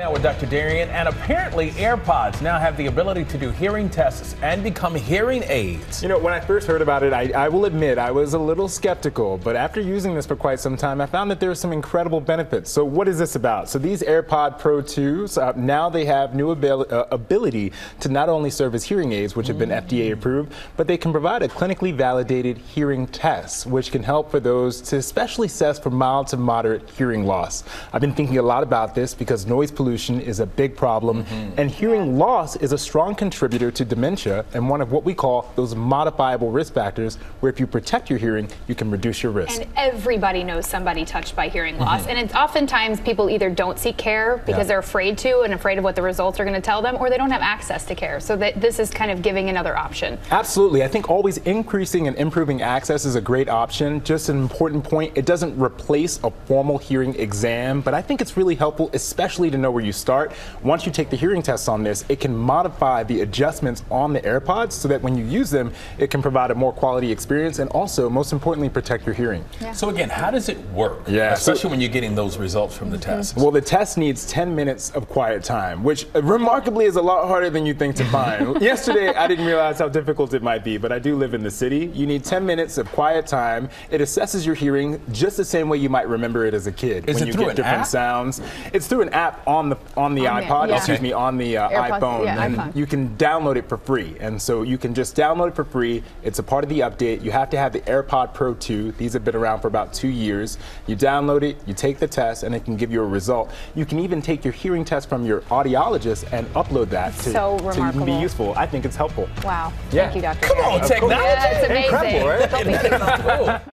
Now with Dr. Darien, and apparently AirPods now have the ability to do hearing tests and become hearing aids. You know, when I first heard about it, I, I, will admit I was a little skeptical, but after using this for quite some time, I found that there are some incredible benefits. So what is this about? So these AirPod Pro 2s, uh, now they have new abil uh, ability to not only serve as hearing aids, which have been mm. FDA approved, but they can provide a clinically validated hearing test, which can help for those to especially assess for mild to moderate hearing loss. I've been thinking a lot about this because noise pollution pollution is a big problem, mm-hmm. and hearing loss is a strong contributor to dementia and one of what we call those modifiable risk factors, where if you protect your hearing, you can reduce your risk. And everybody knows somebody touched by hearing loss, mm-hmm. and it's oftentimes people either don't seek care because yeah. they're afraid to and afraid of what the results are going to tell them, or they don't have access to care. So that this is kind of giving another option. Absolutely, I think always increasing and improving access is a great option. Just an important point: it doesn't replace a formal hearing exam, but I think it's really helpful, especially to know where where you start. Once you take the hearing tests on this, it can modify the adjustments on the AirPods so that when you use them, it can provide a more quality experience and also, most importantly, protect your hearing. Yeah. So again, how does it work? Yeah, especially so, when you're getting those results from the mm-hmm. test. Well, the test needs 10 minutes of quiet time, which remarkably is a lot harder than you think to find. Yesterday, I didn't realize how difficult it might be, but I do live in the city. You need 10 minutes of quiet time. It assesses your hearing just the same way you might remember it as a kid. Is when it you get different app? sounds. It's through an app on the on the on iPod, the, yeah. excuse me, on the uh, iPhone, yeah, and iPhone. you can download it for free. And so you can just download it for free. It's a part of the update. You have to have the AirPod Pro 2. These have been around for about two years. You download it, you take the test, and it can give you a result. You can even take your hearing test from your audiologist and upload that to, so to even be useful. I think it's helpful. Wow. Yeah. Thank you, Dr. Come on, technology. Yeah, it's amazing. Incredible, right?